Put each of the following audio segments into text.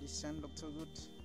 this looks so good.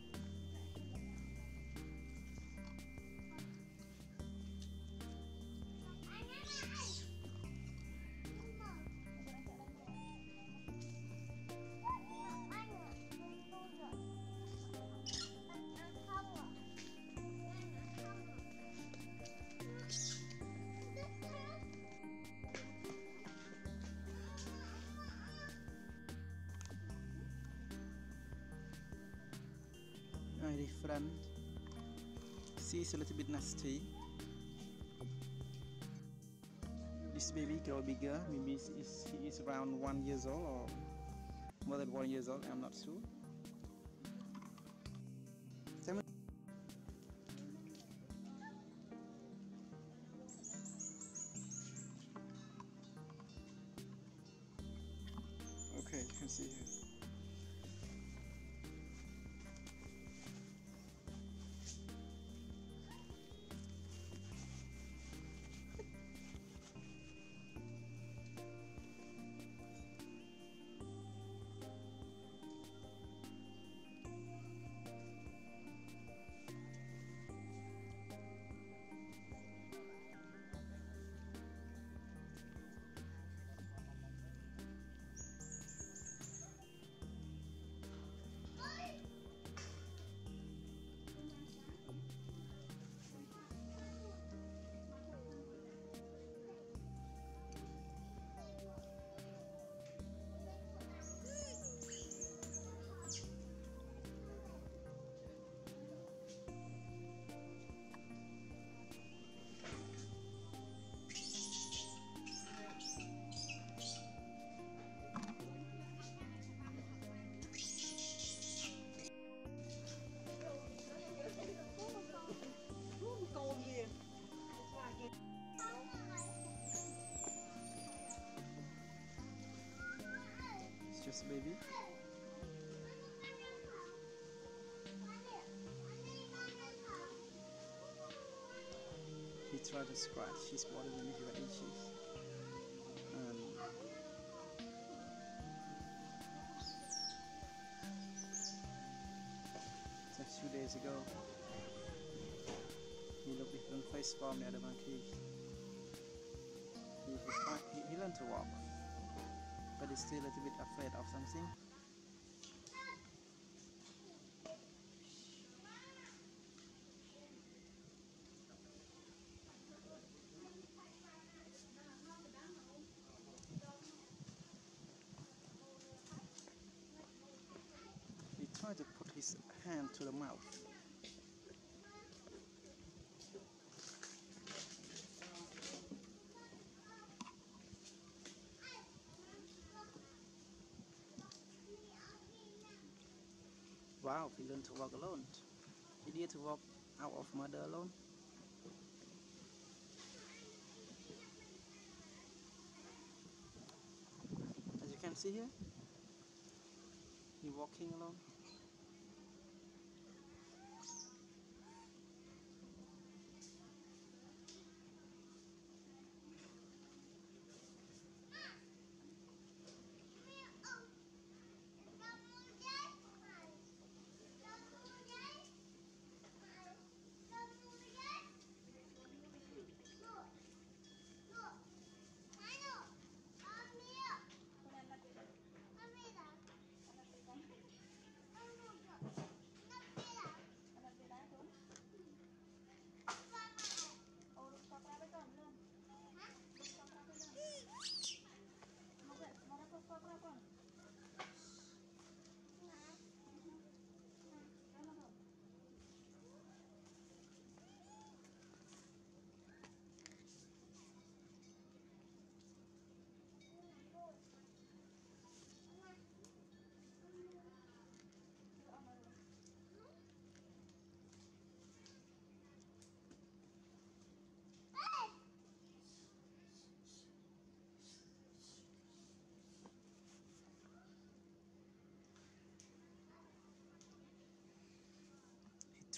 Different. Sea a little bit nasty. This baby grow bigger. Maybe is, is he is around one years old or more than one years old. I'm not sure. Just baby. He tried to scratch his body when he was inches. Um, just few days ago, he looked different face from the other monkeys. He, he, he, he learned to walk, but he's still a little bit afraid of something. He tried to put his hand to the mouth. Wow, he learned to walk alone. He did to walk out of mother alone. As you can see here, he walking alone.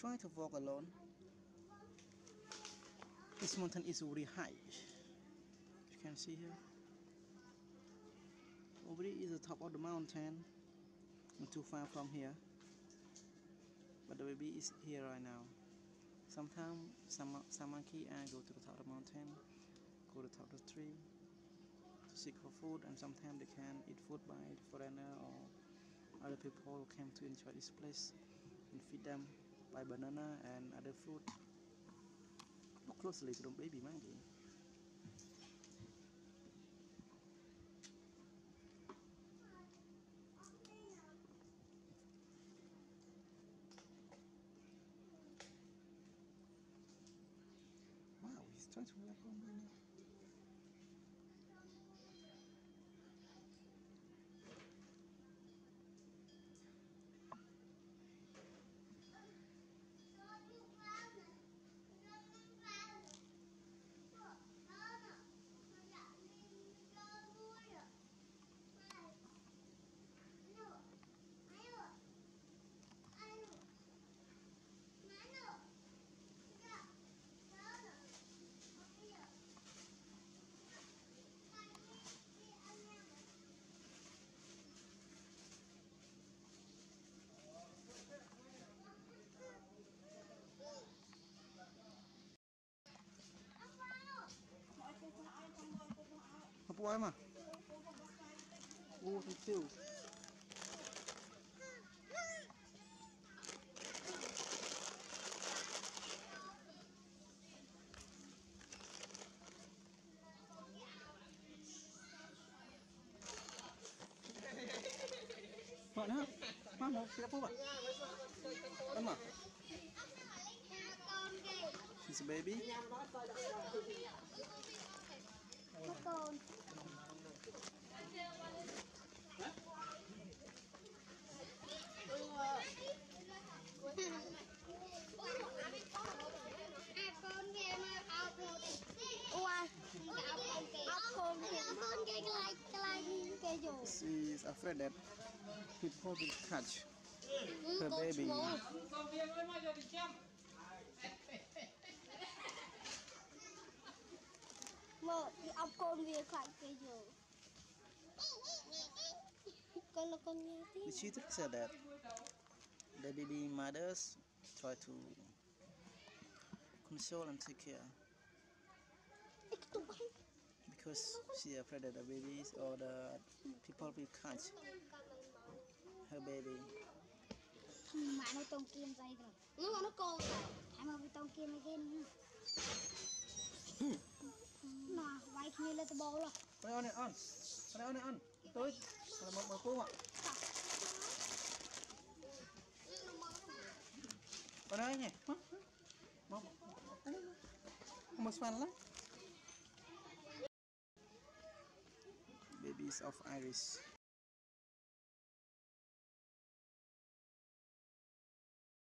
Tried to walk alone. This mountain is very high. You can see here. Over there is the top of the mountain. Not too far from here. but the baby is here right now. Sometimes some some monkey and go to the top of the mountain, go to the top of the tree to seek for food, and sometimes they can eat food by the foreigner or other people who came to enjoy this place and feed them by banana and other fruit. Look closely to the baby monkey. Wow, he's trying to lap on me Vai, mano. O outro seu. Mano, ha? Mama, sila po ba? Tama. She's a baby. Mama. Afraid that people will catch mm, her baby. một cái ao con kia lại cái dù con là con nghe The tiếng cheater said that the baby mothers try to console and take care Ích tụi bay. Because she afraid of the babies or the people will catch her baby. mà nó tông kim dây rồi nó mà nó cô rồi ai mà bị tông kim này kia nữa mà vay kia lên tới bò rồi Con on it on. Con on it on. Tôi. Con một một cô ạ. Con ơi nhỉ. Một. Một. Một fan lắm. Of Iris.